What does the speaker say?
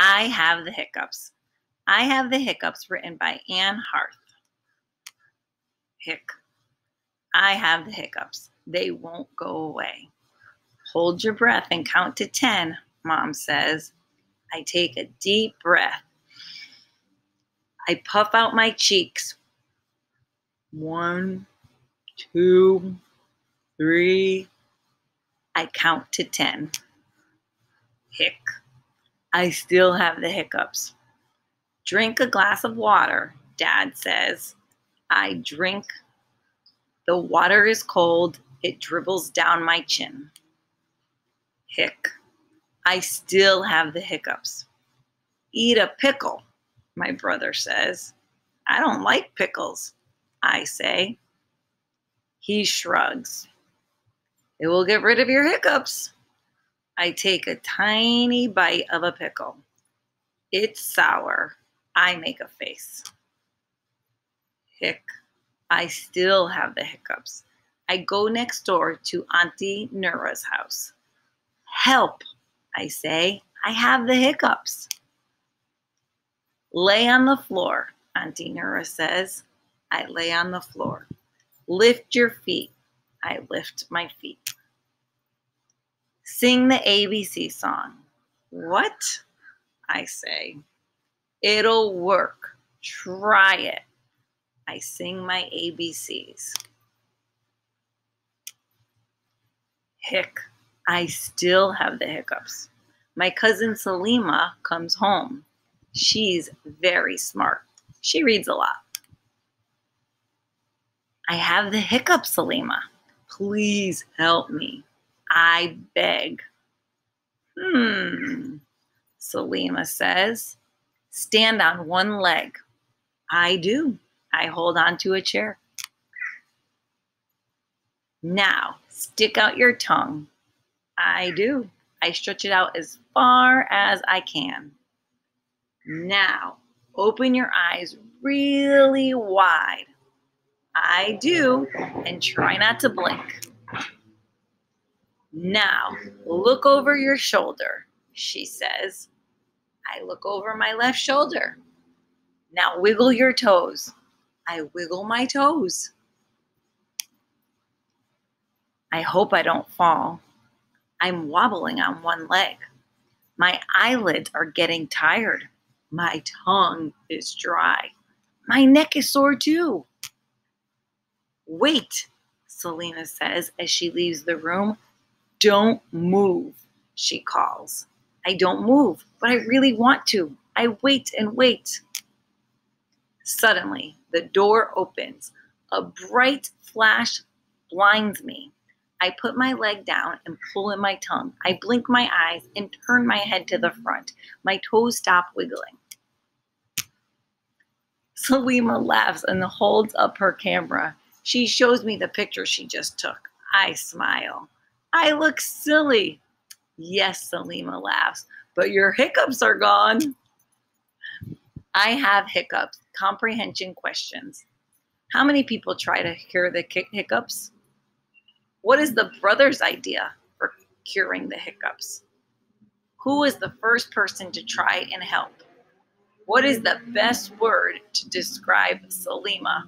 I have the hiccups. I have the hiccups written by Anne Harth. Hick. I have the hiccups. They won't go away. Hold your breath and count to 10, mom says. I take a deep breath. I puff out my cheeks. One, two, three. I count to 10. Hick. I still have the hiccups. Drink a glass of water, Dad says. I drink. The water is cold. It dribbles down my chin. Hick. I still have the hiccups. Eat a pickle, my brother says. I don't like pickles, I say. He shrugs. It will get rid of your hiccups. I take a tiny bite of a pickle. It's sour. I make a face. Hick. I still have the hiccups. I go next door to Auntie Nura's house. Help, I say. I have the hiccups. Lay on the floor, Auntie Nura says. I lay on the floor. Lift your feet. I lift my feet. Sing the ABC song. What? I say. It'll work. Try it. I sing my ABCs. Hick. I still have the hiccups. My cousin Salima comes home. She's very smart. She reads a lot. I have the hiccups, Salima. Please help me. I beg. Hmm, Salima says. Stand on one leg. I do. I hold on to a chair. Now, stick out your tongue. I do. I stretch it out as far as I can. Now, open your eyes really wide. I do, and try not to blink. Now, look over your shoulder, she says. I look over my left shoulder. Now, wiggle your toes. I wiggle my toes. I hope I don't fall. I'm wobbling on one leg. My eyelids are getting tired. My tongue is dry. My neck is sore too. Wait, Salima says as she leaves the room. Don't move, she calls. I don't move, but I really want to. I wait and wait. Suddenly, the door opens. A bright flash blinds me. I put my leg down and pull in my tongue. I blink my eyes and turn my head to the front. My toes stop wiggling. Salima laughs and holds up her camera. She shows me the picture she just took. I smile. I look silly. Yes, Salima laughs, but your hiccups are gone. I have hiccups, comprehension questions. How many people try to cure the hiccups? What is the brother's idea for curing the hiccups? Who was the first person to try and help? What is the best word to describe Salima?